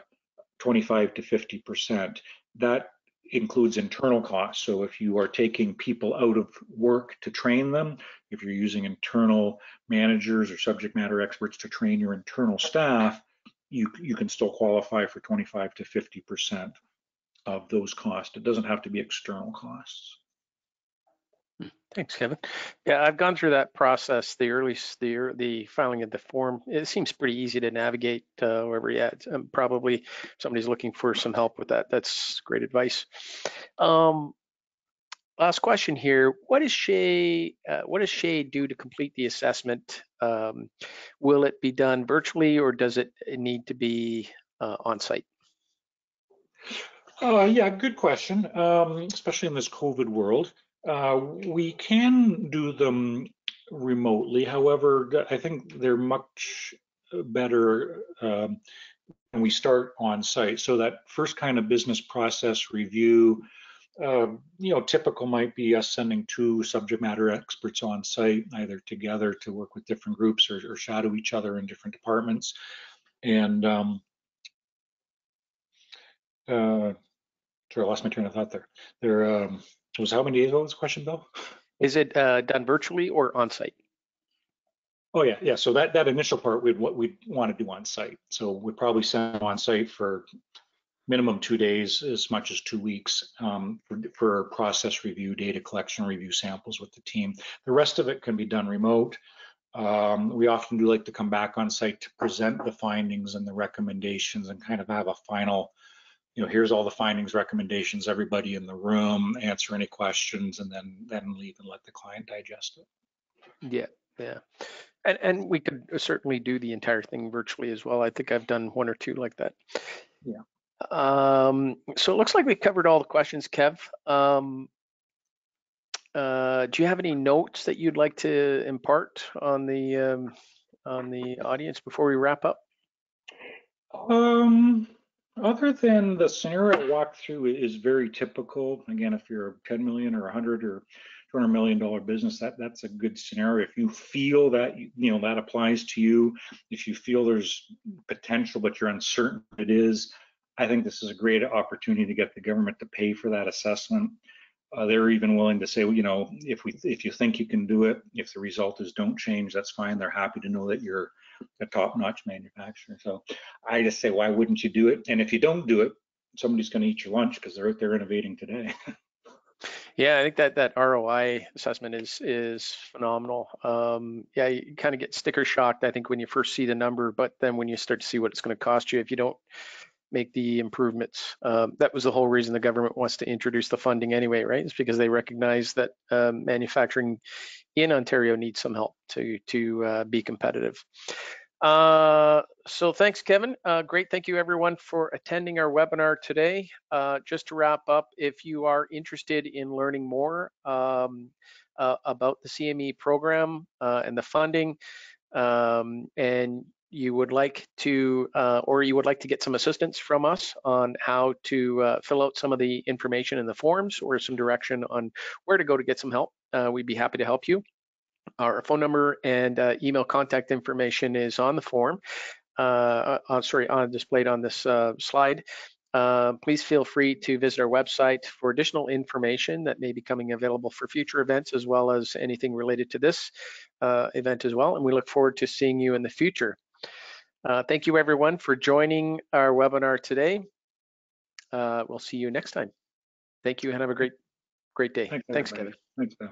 25 to 50 percent. That includes internal costs. So if you are taking people out of work to train them, if you're using internal managers or subject matter experts to train your internal staff, you you can still qualify for 25 to 50 percent of those costs. It doesn't have to be external costs. Thanks, Kevin. Yeah, I've gone through that process. The early, the the filing of the form. It seems pretty easy to navigate. Uh, wherever, yeah, um, probably somebody's looking for some help with that. That's great advice. Um, last question here. What is SHEA? Uh, what does SHEA do to complete the assessment? Um, will it be done virtually, or does it need to be uh, on site? Uh, yeah, good question, um, especially in this COVID world. Uh, we can do them remotely. However, I think they're much better um, when we start on site. So that first kind of business process review, uh, you know, typical might be us sending two subject matter experts on site, either together to work with different groups or, or shadow each other in different departments. And um, uh, sorry, I lost my train of thought there. There um, was how many days ago was the question, Bill? Is it uh, done virtually or on site? Oh yeah, yeah. So that that initial part we'd what we'd want to do on site. So we'd probably send on site for minimum two days, as much as two weeks um, for, for process review, data collection, review samples with the team. The rest of it can be done remote. Um, we often do like to come back on site to present the findings and the recommendations and kind of have a final you know, here's all the findings, recommendations, everybody in the room, answer any questions, and then then leave and let the client digest it. Yeah, yeah. And and we could certainly do the entire thing virtually as well. I think I've done one or two like that. Yeah. Um, so it looks like we covered all the questions, Kev. Um, uh, do you have any notes that you'd like to impart on the um, on the audience before we wrap up? Um, other than the scenario walkthrough is very typical. Again, if you're a 10 million or 100 or 200 million dollar business, that that's a good scenario. If you feel that you know that applies to you, if you feel there's potential but you're uncertain it is, I think this is a great opportunity to get the government to pay for that assessment. Uh, they're even willing to say, well, you know, if we if you think you can do it, if the result is don't change, that's fine. They're happy to know that you're a top-notch manufacturer. So I just say, why wouldn't you do it? And if you don't do it, somebody's going to eat your lunch because they're out there innovating today. yeah, I think that that ROI assessment is is phenomenal. Um, yeah, you kind of get sticker shocked, I think, when you first see the number, but then when you start to see what it's going to cost you if you don't make the improvements. Um, that was the whole reason the government wants to introduce the funding anyway, right? It's because they recognize that um, manufacturing in Ontario needs some help to to uh, be competitive. Uh, so thanks, Kevin. Uh, great. Thank you, everyone, for attending our webinar today. Uh, just to wrap up, if you are interested in learning more um, uh, about the CME program uh, and the funding, um, and you would like to, uh, or you would like to get some assistance from us on how to uh, fill out some of the information in the forms or some direction on where to go to get some help, uh, we'd be happy to help you. Our phone number and uh, email contact information is on the form, uh, uh, sorry, on displayed on this slide. please feel free to visit our website for additional information that may be coming available for future events as well as anything related to this event as well. And we look forward to seeing you in the future. Uh, thank you everyone for joining our webinar today. Uh, we'll see you next time. Thank you and have a great, great day. Thanks, Thanks. Kevin. Thanks, Bill.